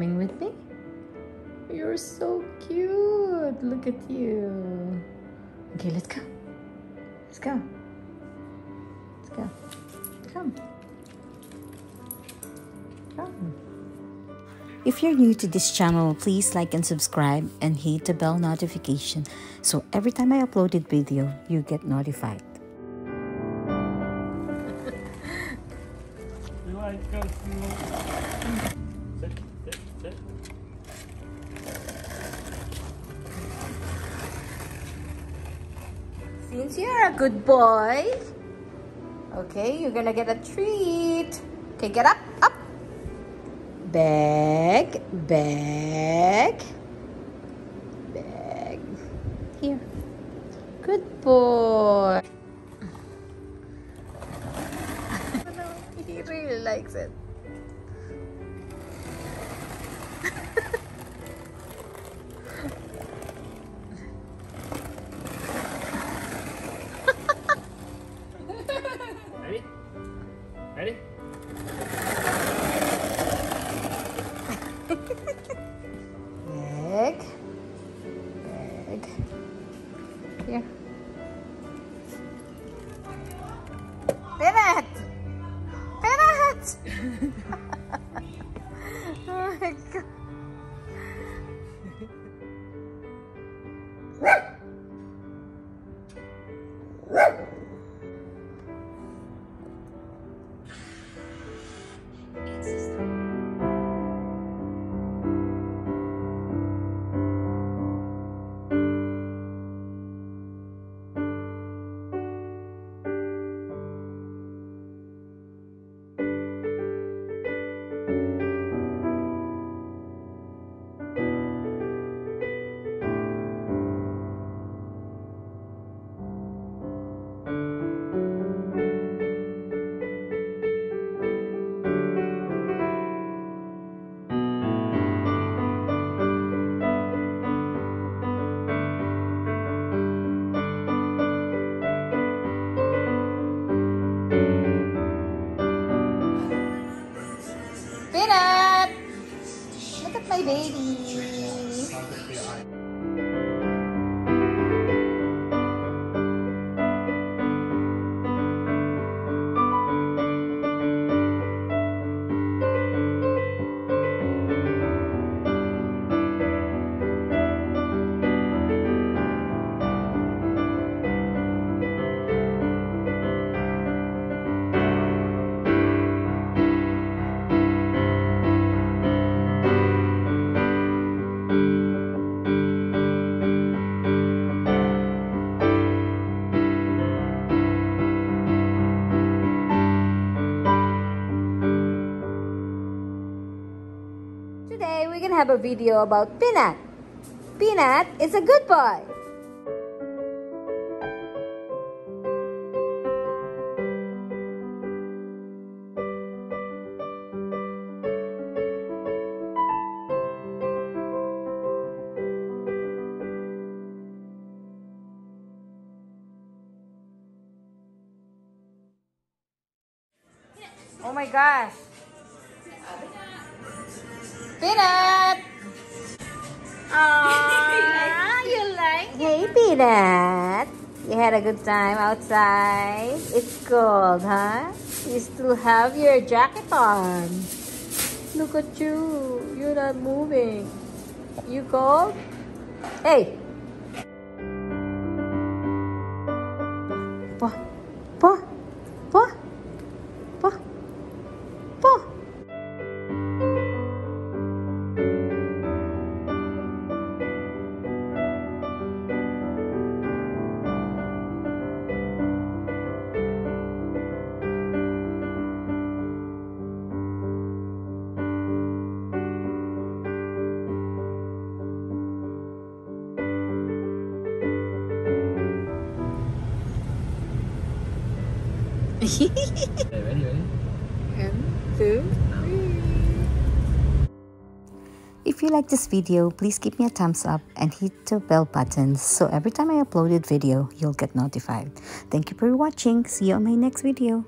You coming with me? You're so cute. Look at you. Okay, let's go. Let's go. Let's go. Come. Come. If you're new to this channel, please like and subscribe and hit the bell notification so every time I upload a video, you get notified. You like Since you're a good boy, okay, you're gonna get a treat. Okay, get up, up. Bag, bag, bag. Here. Good boy. he really likes it. Berat! Berat! my baby. Today have a video about Peanut. Peanut is a good boy. Oh my gosh. Peanut! Aww, you like Hey, Peanut! You had a good time outside? It's cold, huh? You still have your jacket on. Look at you. You're not moving. You cold? Hey! If you like this video, please give me a thumbs up and hit the bell button so every time I upload a video, you'll get notified. Thank you for watching. See you on my next video.